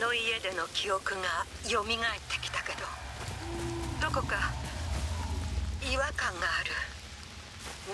の家での記憶が蘇ってきたけどどこか違和感がある。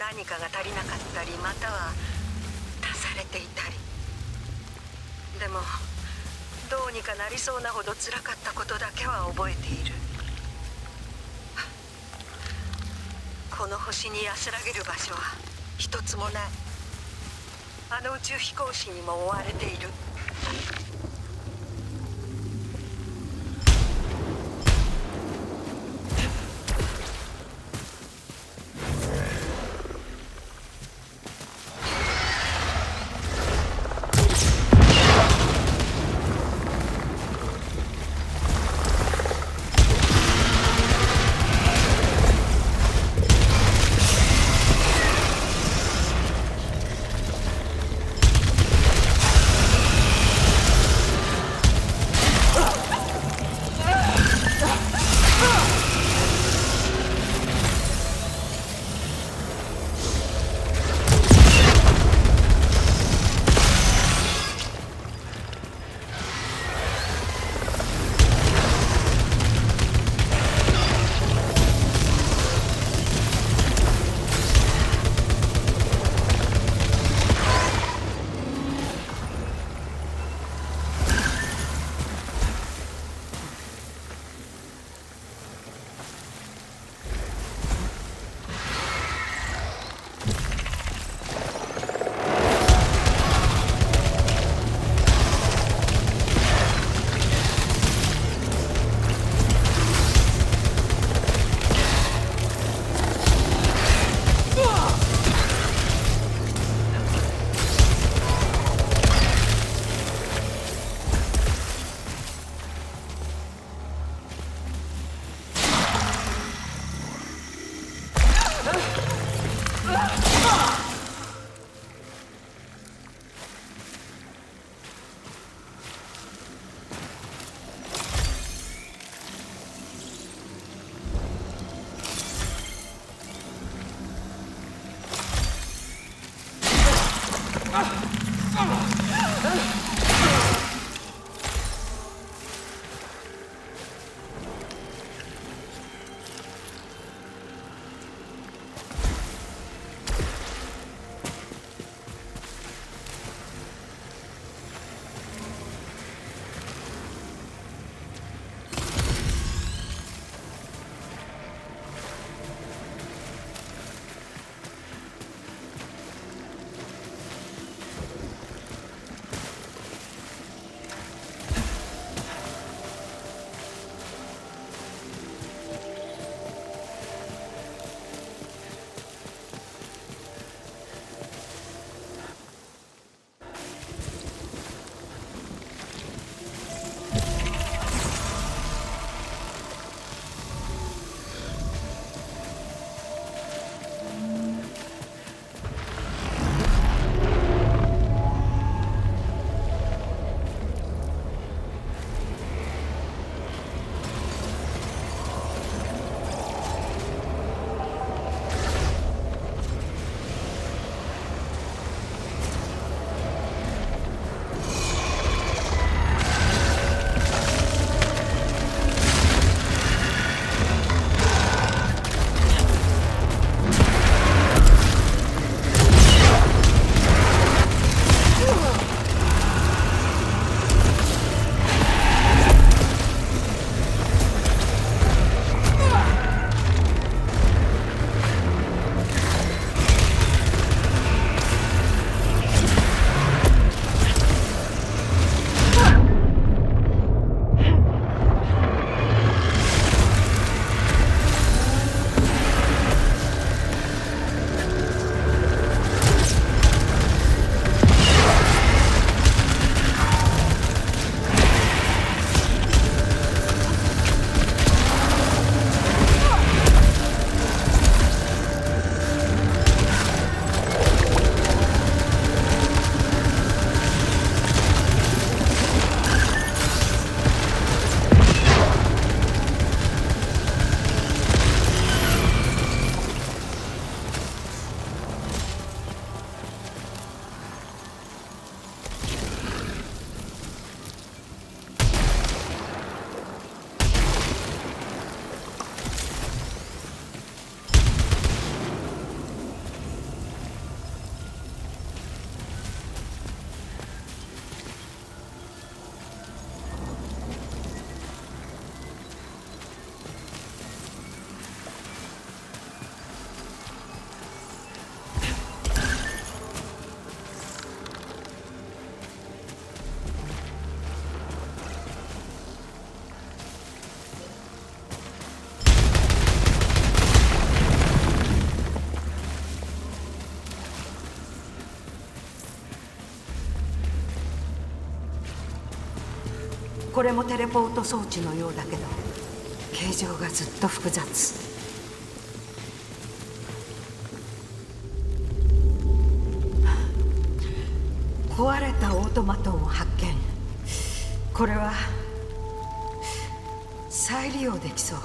何かが足りなかったりまたは足されていたり。でもどうにかなりそうなほど辛かったことだけは覚えている。この星に安らげる場所は一つもない。あの宇宙飛行士にも追われている「これもテレポート装置のようだけど形状がずっと複雑。壊れたオートマトンを発見。これは再利用できそう。